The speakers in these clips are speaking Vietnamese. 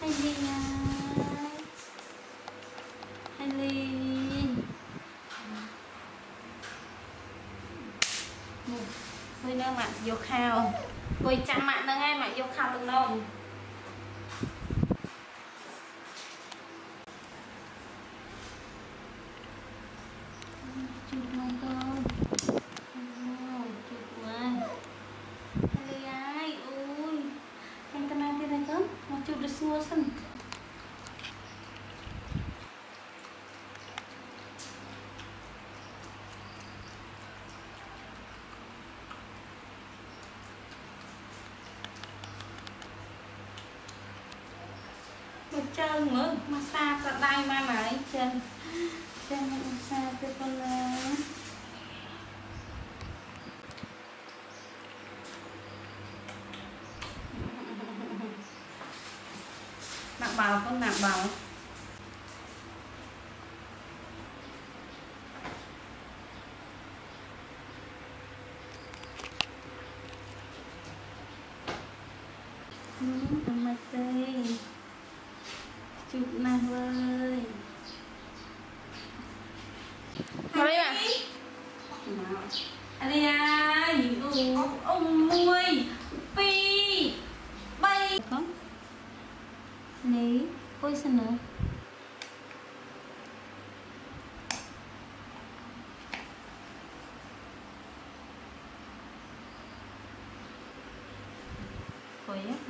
hay đi à hay đi Quay nữa mà vô khao. Quay chăm mạng nữa ngay mà vô khao được đâu chụp mày con chụp mày ួរសិនជើងមើលម៉ាសាប្រដៃបានហើយចិនចិនម៉ាសាទៅប៉ុណ្ណា nặng bào con nặng bào. Ừ, mặt tây chụp này ơi Mà đây mà đi. Ai ừ, ông mui vergonha.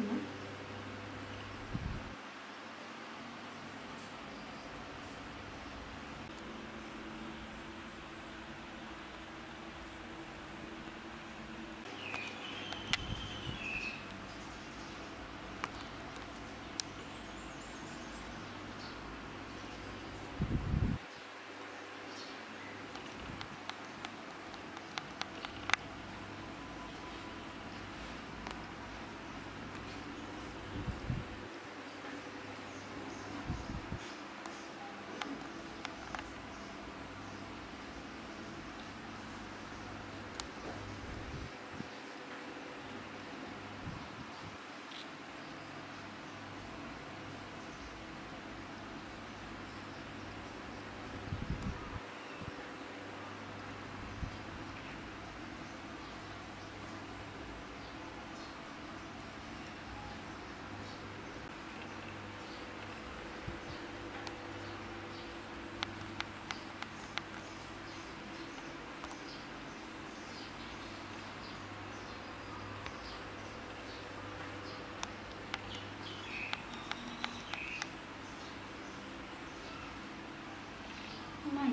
ម៉ៃ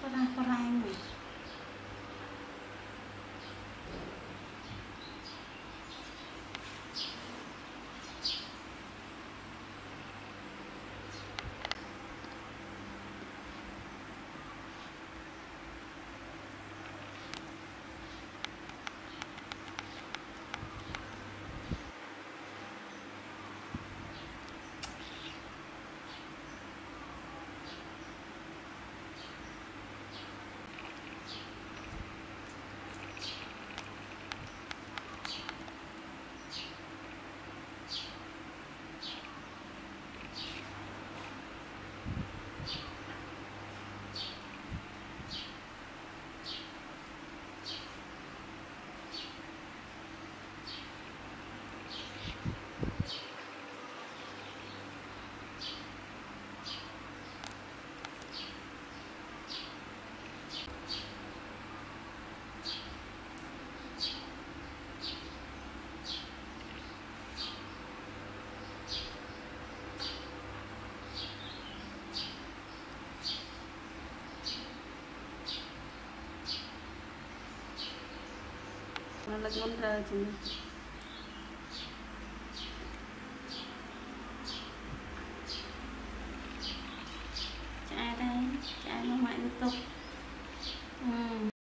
បរាបរា లగ్నం trái đây trái nó mạnh tiếp tục.